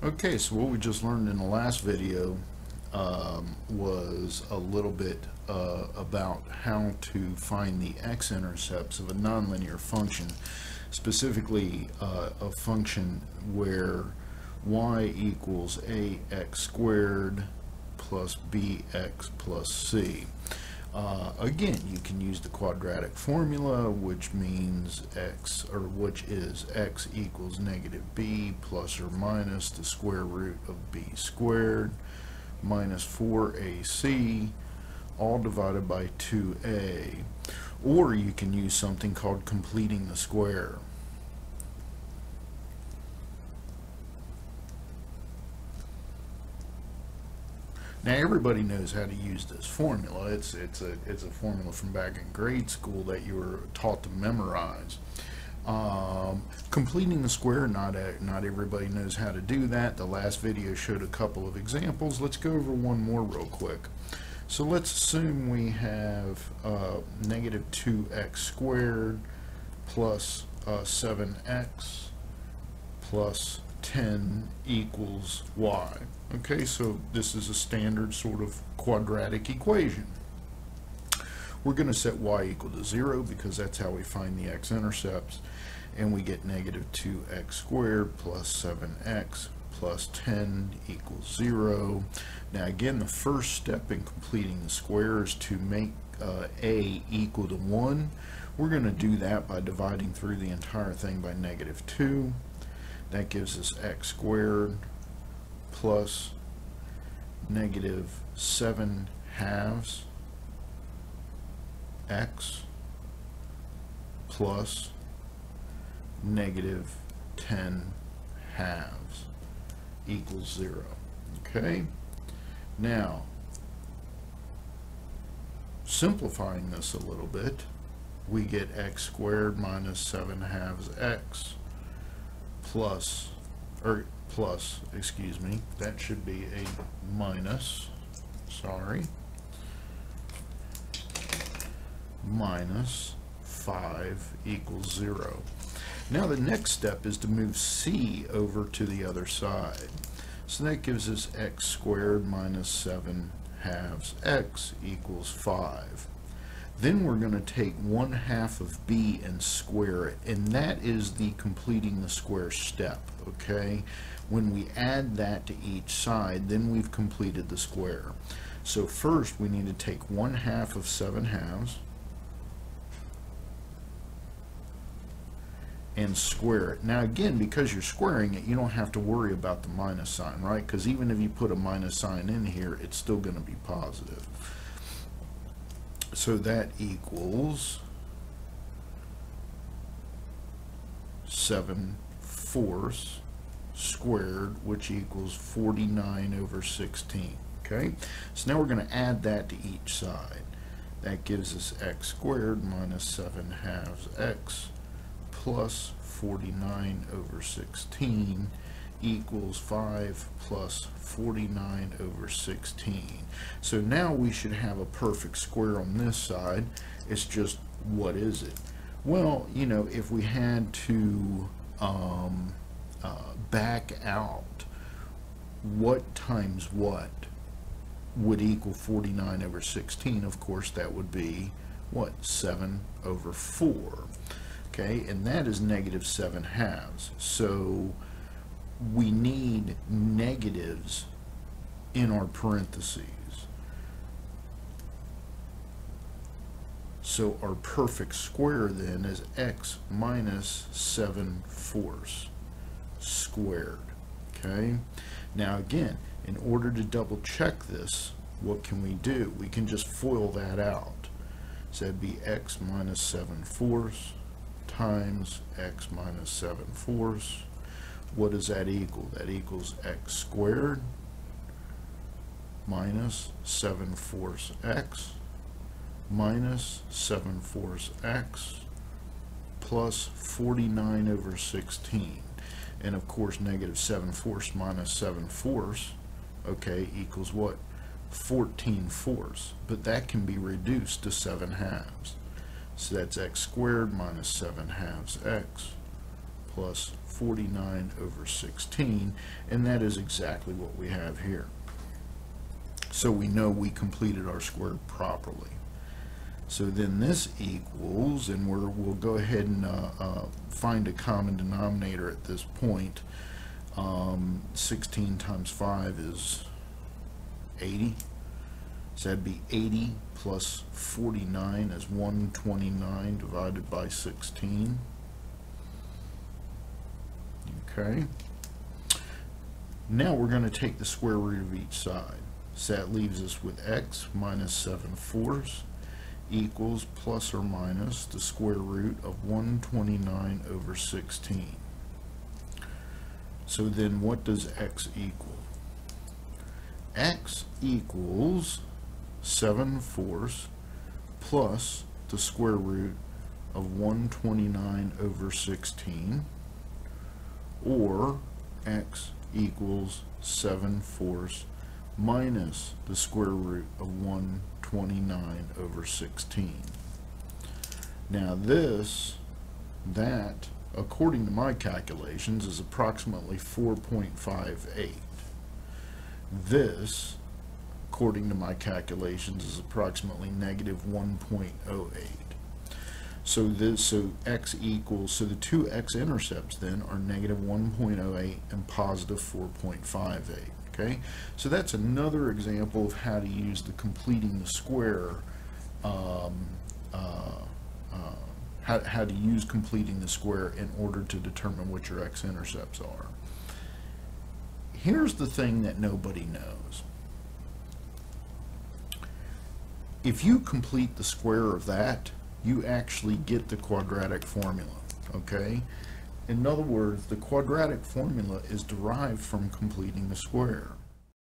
Okay, so what we just learned in the last video um, was a little bit uh, about how to find the x-intercepts of a nonlinear function, specifically uh, a function where y equals ax squared plus bx plus c. Uh, again, you can use the quadratic formula, which means x, or which is x equals negative b plus or minus the square root of b squared minus 4ac, all divided by 2a. Or you can use something called completing the square. Now everybody knows how to use this formula. It's it's a it's a formula from back in grade school that you were taught to memorize. Um, completing the square, not a, not everybody knows how to do that. The last video showed a couple of examples. Let's go over one more real quick. So let's assume we have uh, negative 2x squared plus uh, 7x plus 10 equals y. Okay, so this is a standard sort of quadratic equation. We're going to set y equal to 0 because that's how we find the x-intercepts. And we get negative 2x squared plus 7x plus 10 equals 0. Now again, the first step in completing the square is to make uh, a equal to 1. We're going to do that by dividing through the entire thing by negative 2. That gives us x squared plus negative 7 halves x plus negative 10 halves equals 0. Okay? Now, simplifying this a little bit, we get x squared minus 7 halves x plus, or plus, excuse me, that should be a minus, sorry, minus 5 equals 0. Now the next step is to move c over to the other side. So that gives us x squared minus 7 halves x equals 5. Then we're going to take 1 half of b and square it, and that is the completing the square step, okay? When we add that to each side, then we've completed the square. So first we need to take 1 half of 7 halves, and square it. Now again, because you're squaring it, you don't have to worry about the minus sign, right? Because even if you put a minus sign in here, it's still going to be positive. So that equals 7 fourths squared, which equals 49 over 16. Okay, so now we're going to add that to each side. That gives us x squared minus 7 halves x plus 49 over 16 equals 5 plus 49 over 16. So now we should have a perfect square on this side. It's just, what is it? Well, you know, if we had to um, uh, back out what times what would equal 49 over 16, of course, that would be, what, 7 over 4 okay, and that is negative 7 halves. So we need negatives in our parentheses. So our perfect square then is x minus 7 fourths squared. Okay. Now again, in order to double check this, what can we do? We can just FOIL that out. So that'd be x minus 7 fourths times x minus 7 fourths. What does that equal? That equals x squared minus 7 fourths x minus 7 fourths x plus 49 over 16. And of course, negative 7 fourths minus 7 fourths, okay, equals what? 14 fourths. But that can be reduced to 7 halves. So that's x squared minus 7 halves x plus 49 over 16, and that is exactly what we have here. So we know we completed our square properly. So then this equals, and we're, we'll go ahead and uh, uh, find a common denominator at this point. Um, 16 times 5 is 80. So that'd be 80 plus 49 is 129 divided by 16. Okay. Now we're going to take the square root of each side. So that leaves us with x minus 7 fourths equals plus or minus the square root of 129 over 16. So then what does x equal? x equals 7 fourths plus the square root of 129 over 16 or x equals 7 fourths minus the square root of 129 over 16. Now this, that, according to my calculations, is approximately 4.58. This, according to my calculations, is approximately negative 1.08. So this, so x equals, so the two x-intercepts then are negative 1.08 and positive 4.58. Okay, so that's another example of how to use the completing the square, um, uh, uh, how, how to use completing the square in order to determine what your x-intercepts are. Here's the thing that nobody knows. If you complete the square of that, you actually get the quadratic formula, okay? In other words, the quadratic formula is derived from completing the square.